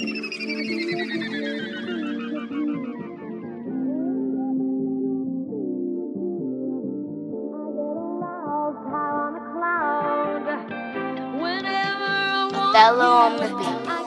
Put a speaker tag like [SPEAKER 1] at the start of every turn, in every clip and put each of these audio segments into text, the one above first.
[SPEAKER 1] Othello on the beat.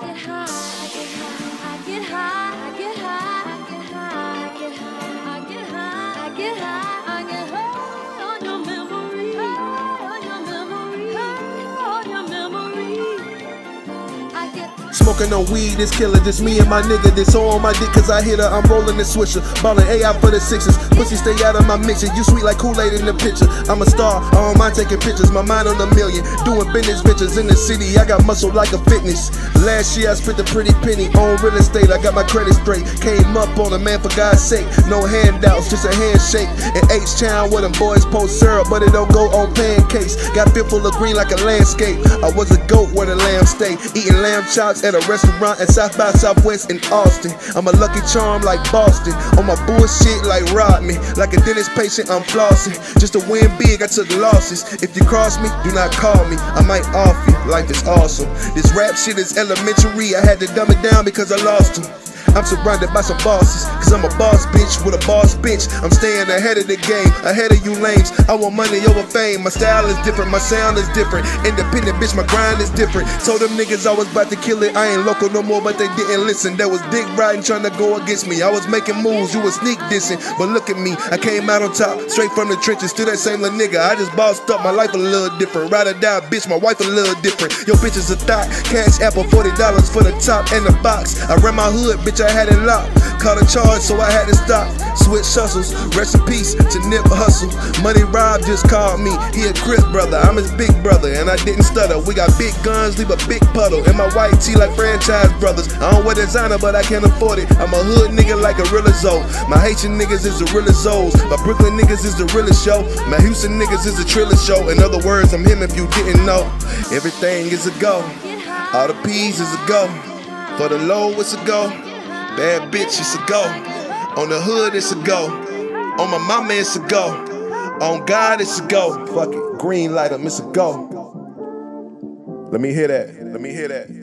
[SPEAKER 2] Smoking on weed, this killer, just me and my nigga. This all on my dick, cause I hit her. I'm rolling the swisher. Ballin' AI for the sixes. Pussy stay out of my mixture. You sweet like Kool-Aid in the picture. I'm a star, I don't mind taking pictures. My mind on a million. Doing business ventures in the city. I got muscle like a fitness. Last year I spent a pretty penny on real estate. I got my credit straight. Came up on a man for God's sake. No handouts, just a handshake. In H-Town where them boys post syrup, but it don't go on pancakes. Got fit full of green like a landscape. I was a goat where the lamb stay. Eating lamb chops at a restaurant at South by Southwest in Austin. I'm a lucky charm like Boston. On my bullshit like Rodney. Like a dentist patient, I'm flossing. Just to win big, I took losses. If you cross me, do not call me. I might off you. Life is awesome. This rap shit is elementary. I had to dumb it down because I lost him. I'm surrounded by some bosses, cause I'm a boss bitch with a boss bitch. I'm staying ahead of the game, ahead of you lames. I want money over fame. My style is different, my sound is different. Independent bitch, my grind is different. Told them niggas I was about to kill it. I ain't local no more, but they didn't listen. There was dick riding trying to go against me. I was making moves, you was sneak dissing. But look at me, I came out on top, straight from the trenches to that same little nigga. I just bossed up, my life a little different. Ride or die, bitch, my wife a little different. Your bitch is a thought, cash apple, $40 for the top and the box. I ran my hood, bitch, I had it locked. Caught a charge, so I had to stop. Switch hustles, rest in peace to Nip Hustle. Money Rob just called me. He a Chris brother, I'm his big brother, and I didn't stutter. We got big guns, leave a big puddle. And my white tee like franchise brothers. I don't wear designer, but I can't afford it. I'm a hood nigga like a real. My Haitian niggas is the realest Zoes. My Brooklyn niggas is the realest show. My Houston niggas is a triller show. In other words, I'm him if you didn't know. Everything is a go. All the P's is a go. For the low, it's a go. Bad bitch, it's a go. On the hood, it's a go. On my mama, it's a go. On God, it's a go. Fuck it. Green light it's a go. Let me hear that. Let me hear that.